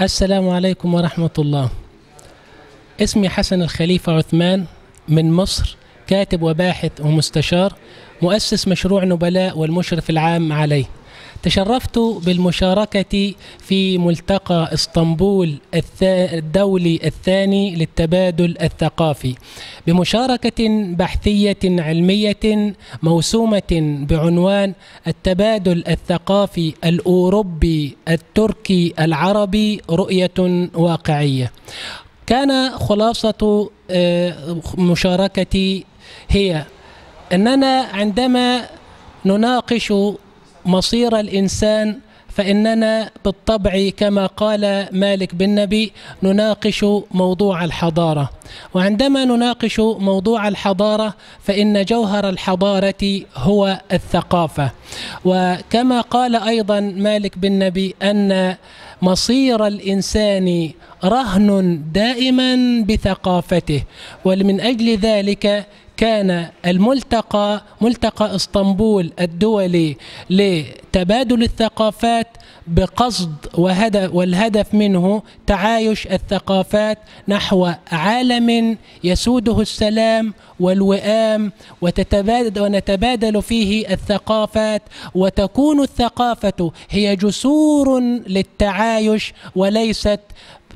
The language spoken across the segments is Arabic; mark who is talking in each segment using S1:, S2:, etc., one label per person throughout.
S1: السلام عليكم ورحمة الله. اسمي حسن الخليفة عثمان من مصر كاتب وباحث ومستشار مؤسس مشروع نبلاء والمشرف العام عليه. تشرفت بالمشاركة في ملتقى إسطنبول الدولي الثاني للتبادل الثقافي. بمشاركة بحثية علمية موسومة بعنوان التبادل الثقافي الأوروبي التركي العربي رؤية واقعية. كان خلاصة مشاركتي هي أننا عندما نناقش مصير الإنسان فإننا بالطبع كما قال مالك بن نبي نناقش موضوع الحضارة. وعندما نناقش موضوع الحضارة فإن جوهر الحضارة هو الثقافة. وكما قال أيضا مالك بن نبي أن مصير الإنسان رهن دائما بثقافته ومن أجل ذلك كان الملتقى ملتقى إسطنبول الدولي لتبادل الثقافات بقصد وهدف والهدف منه تعايش الثقافات نحو عالم يسوده السلام والوئام وتتبادل ونتبادل فيه الثقافات وتكون الثقافة هي جسور للتعايش وليست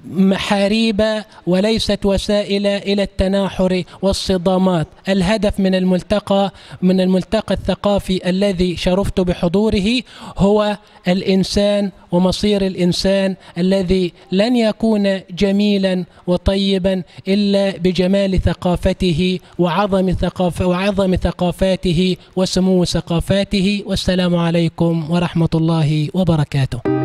S1: محاريب وليست وسائل إلى التناحر والصدامات، الهدف من الملتقى من الملتقى الثقافي الذي شرفت بحضوره هو الإنسان ومصير الإنسان الذي لن يكون جميلا وطيبا إلا بجمال ثقافته وعظم ثقافه وعظم ثقافاته وسمو ثقافاته والسلام عليكم ورحمة الله وبركاته.